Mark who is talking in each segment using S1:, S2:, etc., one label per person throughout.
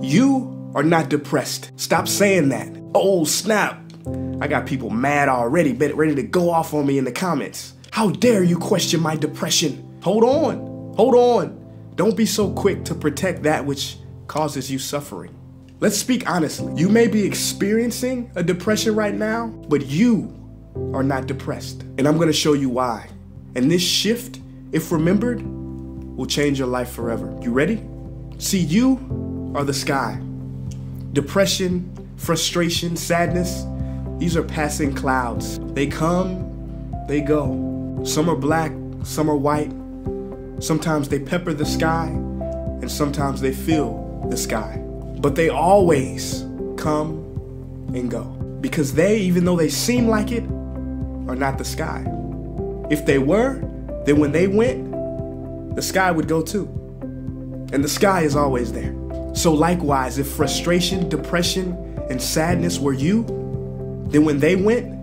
S1: You are not depressed. Stop saying that. Oh, snap. I got people mad already, ready to go off on me in the comments. How dare you question my depression? Hold on. Hold on. Don't be so quick to protect that which causes you suffering. Let's speak honestly. You may be experiencing a depression right now, but you are not depressed. And I'm gonna show you why. And this shift, if remembered, will change your life forever. You ready? See, you are the sky. Depression, frustration, sadness, these are passing clouds. They come, they go. Some are black, some are white. Sometimes they pepper the sky, and sometimes they fill the sky. But they always come and go. Because they, even though they seem like it, are not the sky. If they were, then when they went, the sky would go too. And the sky is always there. So, likewise, if frustration, depression, and sadness were you, then when they went,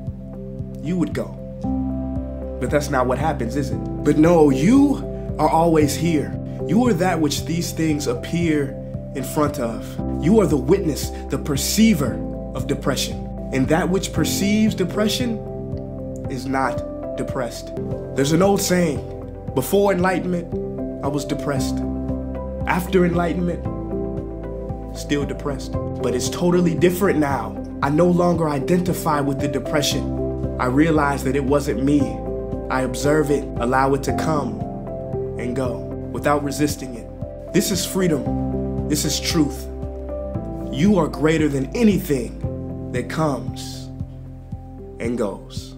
S1: you would go. But that's not what happens, is it? But no, you are always here. You are that which these things appear in front of. You are the witness, the perceiver of depression. And that which perceives depression is not depressed. There's an old saying before enlightenment, I was depressed. After enlightenment, still depressed. But it's totally different now. I no longer identify with the depression. I realize that it wasn't me. I observe it, allow it to come and go without resisting it. This is freedom. This is truth. You are greater than anything that comes and goes.